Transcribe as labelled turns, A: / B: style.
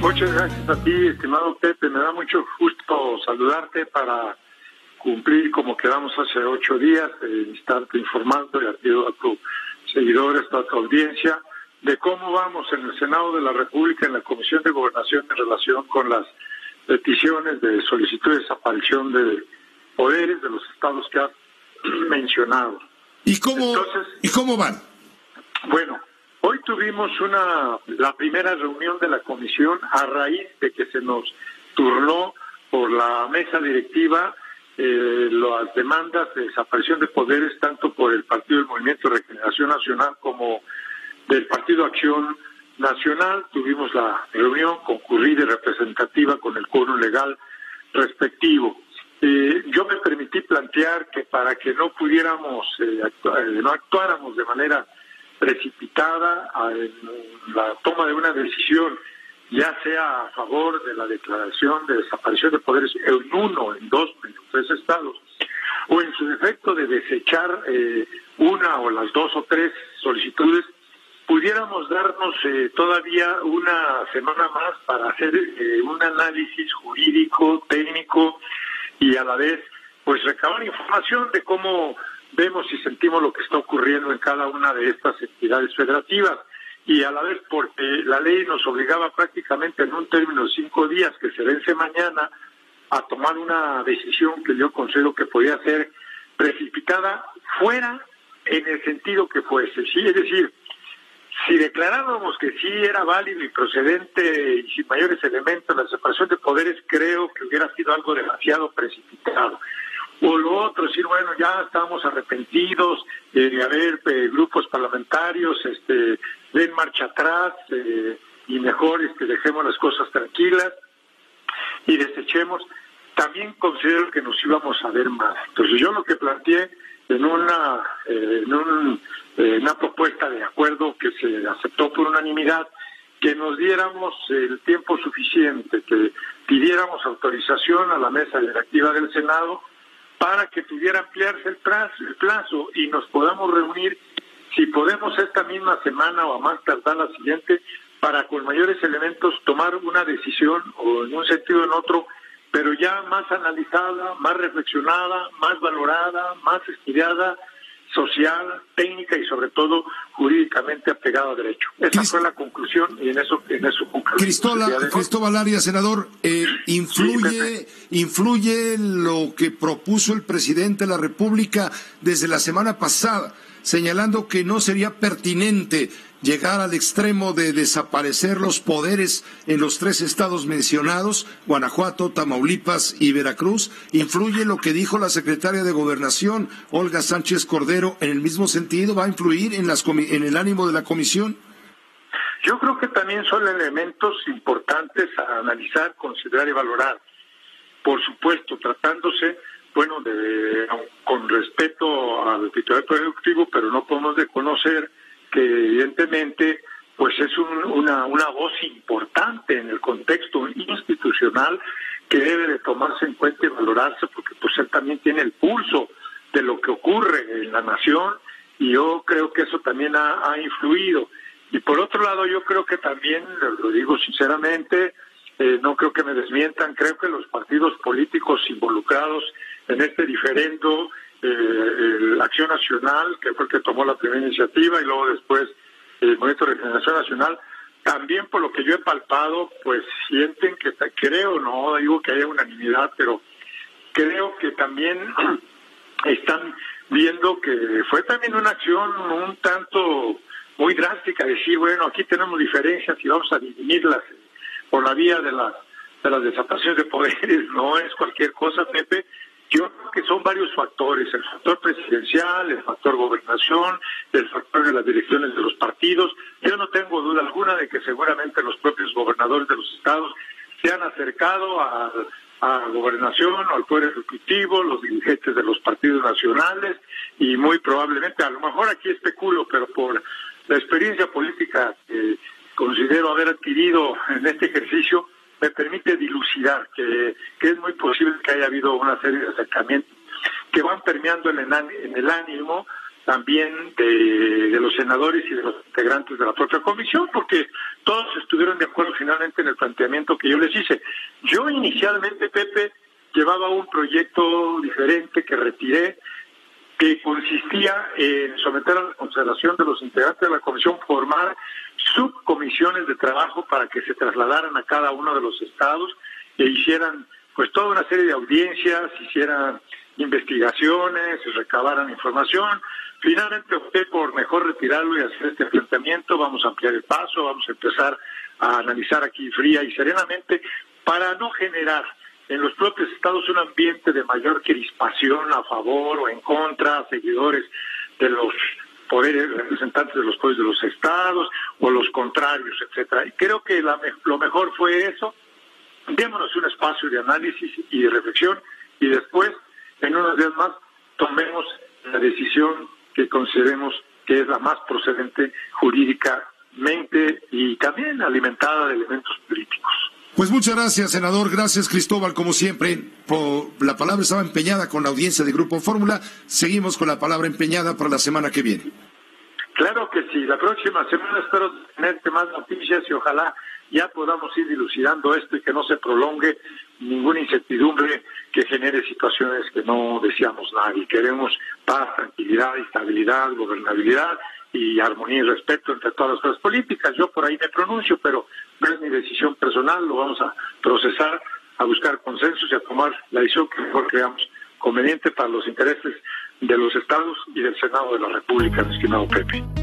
A: Muchas gracias a ti, estimado Pepe. Me da mucho gusto saludarte para cumplir como quedamos hace ocho días, de estarte informando y a ti, a tus seguidores, a tu audiencia, de cómo vamos en el Senado de la República, en la Comisión de Gobernación en relación con las peticiones de solicitud de desaparición de poderes de los estados que has mencionado.
B: ¿Y cómo, ¿y cómo van?
A: Bueno, hoy tuvimos una la primera reunión de la comisión a raíz de que se nos turnó por la mesa directiva eh, las demandas de desaparición de poderes tanto por el Partido del Movimiento de Regeneración Nacional como del Partido Acción Nacional. Tuvimos la reunión concurrida y representativa con el quórum legal respectivo. Eh, yo me permití plantear que para que no pudiéramos, eh, eh, no actuáramos de manera precipitada en la toma de una decisión, ya sea a favor de la declaración de desaparición de poderes en uno, en dos, en tres estados, o en su defecto de desechar una o las dos o tres solicitudes, pudiéramos darnos todavía una semana más para hacer un análisis jurídico, técnico, y a la vez pues recabar información de cómo vemos y sentimos lo que está ocurriendo en cada una de estas entidades federativas y a la vez porque la ley nos obligaba prácticamente en un término de cinco días que se vence mañana a tomar una decisión que yo considero que podía ser precipitada fuera en el sentido que fuese, sí, es decir, si declarábamos que sí era válido y procedente y sin mayores elementos la separación de poderes, creo que hubiera sido algo demasiado precipitado. O lo otro, decir, bueno, ya estamos arrepentidos de haber eh, grupos parlamentarios, este, den marcha atrás eh, y mejor que dejemos las cosas tranquilas y desechemos. También considero que nos íbamos a ver más. Entonces yo lo que planteé en una, eh, en eh, una propuesta de acuerdo que se aceptó por unanimidad, que nos diéramos el tiempo suficiente, que pidiéramos autorización a la mesa directiva del Senado para que pudiera ampliarse el plazo, y nos podamos reunir, si podemos esta misma semana o a más tardar la siguiente, para con mayores elementos tomar una decisión o en un sentido o en otro pero ya más analizada, más reflexionada, más valorada, más estudiada, social, técnica y sobre todo jurídicamente apegada a derecho. Esa fue la conclusión y en eso en eso
B: Cristóbal, Cristóbal Arias, senador, eh, influye influye lo que propuso el presidente de la República desde la semana pasada, señalando que no sería pertinente llegar al extremo de desaparecer los poderes en los tres estados mencionados, Guanajuato, Tamaulipas y Veracruz? ¿Influye lo que dijo la secretaria de Gobernación, Olga Sánchez Cordero, en el mismo sentido? ¿Va a influir en, las en el ánimo de la comisión?
A: Yo creo que también son elementos importantes a analizar, considerar y valorar. Por supuesto, tratándose, bueno, de, con respeto al titular productivo, pero no podemos desconocer que evidentemente pues es una, una voz importante en el contexto institucional que debe de tomarse en cuenta y valorarse porque pues él también tiene el pulso de lo que ocurre en la nación y yo creo que eso también ha, influido. Y por otro lado yo creo que también, lo digo sinceramente, eh, no creo que me desmientan, creo que los partidos políticos involucrados en este diferendo eh, Acción Nacional, que fue el que tomó la primera iniciativa, y luego después el Movimiento de Regeneración Nacional, también por lo que yo he palpado, pues sienten que, creo, no digo que haya unanimidad, pero creo que también están viendo que fue también una acción un tanto muy drástica, decir, bueno, aquí tenemos diferencias y vamos a dividirlas por la vía de las de las desapariciones de poderes, no es cualquier cosa, Pepe, yo creo que son varios factores, el factor presidencial, el factor gobernación, el factor de las direcciones de los partidos. Yo no tengo duda alguna de que seguramente los propios gobernadores de los estados se han acercado a, a gobernación al poder ejecutivo, los dirigentes de los partidos nacionales y muy probablemente, a lo mejor aquí especulo, pero por la experiencia política que considero haber adquirido en este ejercicio, me permite dilucidar que, es muy posible que haya habido una serie de acercamientos que van permeando en el ánimo también de, los senadores y de los integrantes de la propia comisión, porque todos estuvieron de acuerdo finalmente en el planteamiento que yo les hice. Yo inicialmente, Pepe, llevaba un proyecto diferente que retiré, que consistía en someter a la consideración de los integrantes de la comisión formar subcomisiones de trabajo para que se trasladaran a cada uno de los estados e hicieran pues toda una serie de audiencias, hicieran investigaciones, recabaran información. Finalmente opté por mejor retirarlo y hacer este planteamiento. Vamos a ampliar el paso, vamos a empezar a analizar aquí fría y serenamente para no generar en los propios estados un ambiente de mayor crispación a favor o en contra, seguidores de los poderes representantes de los poderes de los estados o los contrarios, etcétera. Y creo que lo mejor fue eso. Démonos un espacio de análisis y de reflexión y después, en unos días más, tomemos la decisión que consideremos que es la más procedente jurídicamente y también alimentada de elementos políticos.
B: Pues muchas gracias, senador. Gracias, Cristóbal, como siempre. Por la palabra estaba empeñada con la audiencia de Grupo Fórmula. Seguimos con la palabra empeñada para la semana que viene.
A: Claro que sí. La próxima semana espero tenerte más noticias y ojalá ya podamos ir dilucidando esto y que no se prolongue ninguna incertidumbre que genere situaciones que no deseamos nadie. Queremos paz, tranquilidad, estabilidad, gobernabilidad y armonía y respeto entre todas las políticas. Yo por ahí me pronuncio, pero no es mi decisión personal, lo vamos a procesar, a buscar consensos y a tomar la decisión que mejor creamos conveniente para los intereses de los estados y del Senado de la República, estimado Pepe.